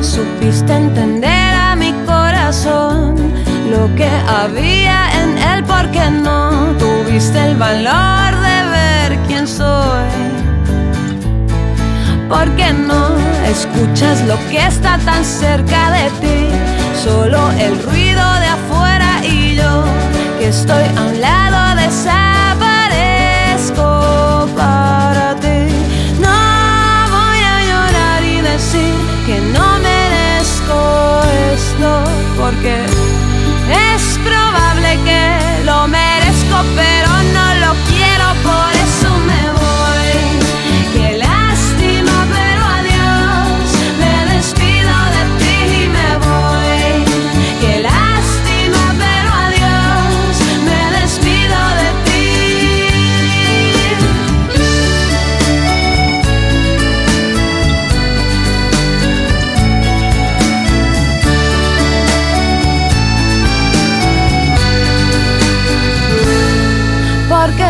supiste entender a mi corazón lo que había en él, porque no tuviste el valor de ver quién soy. Porque no escuchas lo que está tan cerca de ti, solo el ruido de afuera y yo que estoy a un lado desaparezco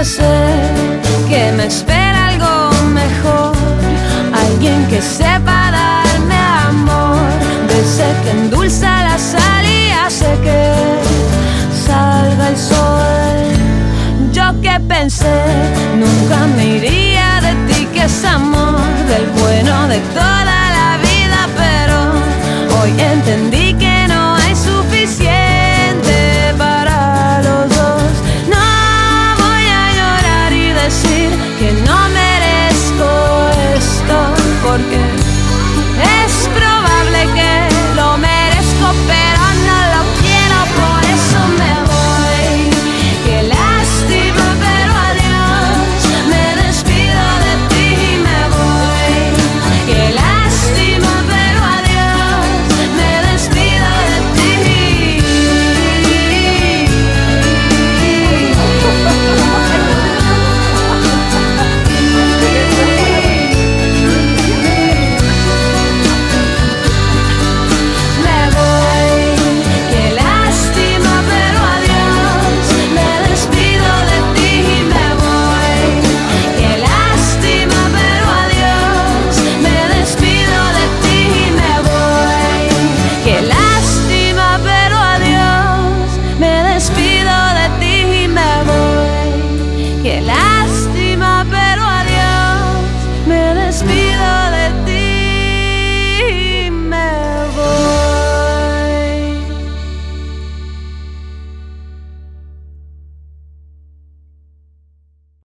que me espera algo mejor, alguien que sepa darme amor, de ese que endulza la sal y hace que salga el sol. Yo que pensé, nunca me iría de ti, que es amor, del bueno de toda la vida, pero hoy entendí